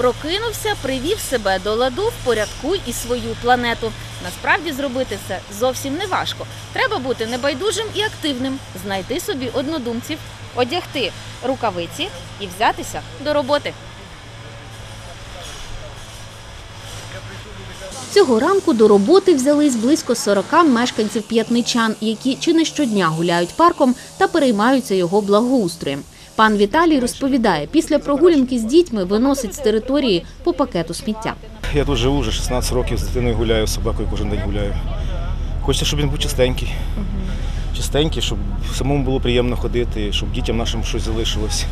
Прокинувся, привів себе до ладу, впорядкуй і свою планету. Насправді зробити це зовсім не важко. Треба бути небайдужим і активним, знайти собі однодумців, одягти рукавиці і взятися до роботи. Цього ранку до роботи взялись близько 40 мешканців п'ятничан, які чи не щодня гуляють парком та переймаються його благоустроєм. Пан Віталій розповідає, після прогулянки з дітьми виносить з території по пакету сміття. Я тут живу вже 16 років, з дитиною гуляю, з собакою кожен день гуляю. Хочеться, щоб він був чистенький. Чистенький, щоб самому було приємно ходити, щоб дітям нашим щось залишилось.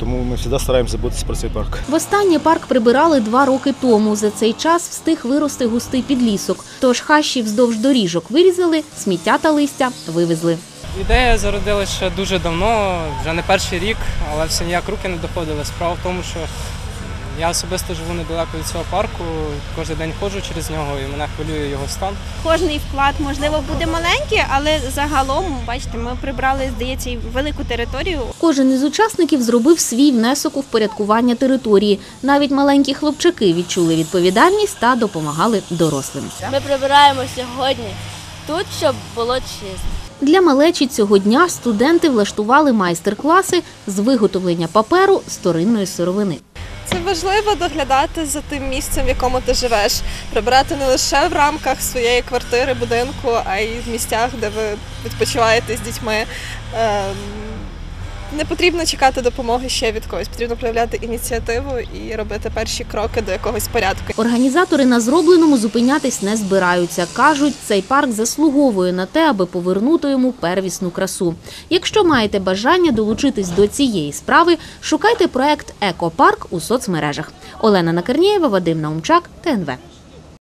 Тому ми завжди стараємося заботитися про цей парк. Востаннє парк прибирали два роки тому. За цей час встиг вирости густий підлісок. Тож хащі вздовж доріжок вирізали, сміття та листя вивезли. Ідея зародилася ще дуже давно, вже не перший рік, але все ніяк руки не доходили. Справа в тому, що я особисто живу недалеко від цього парку, кожен день ходжу через нього і мене хвилює його стан. Кожний вклад можливо буде маленький, але загалом, бачите, ми прибрали, здається, велику територію. Кожен із учасників зробив свій внесок у впорядкування території. Навіть маленькі хлопчаки відчули відповідальність та допомагали дорослим. Ми прибираємо сьогодні тут, щоб було чисто. Для малечі цього дня студенти влаштували майстер-класи з виготовлення паперу з вторинної сировини. Це важливо доглядати за тим місцем, в якому ти живеш, прибирати не лише в рамках своєї квартири, будинку, а й в місцях, де ви відпочиваєте з дітьми. Не потрібно чекати допомоги ще від когось, потрібно проявляти ініціативу і робити перші кроки до якогось порядку. Організатори на зробленому зупинятись не збираються. кажуть, цей парк заслуговує на те, аби повернути йому первісну красу. Якщо маєте бажання долучитись до цієї справи, шукайте проект Екопарк у соцмережах. Олена Накернієва, Вадим Наумчак, ТНВ.